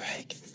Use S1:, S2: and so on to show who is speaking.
S1: Greg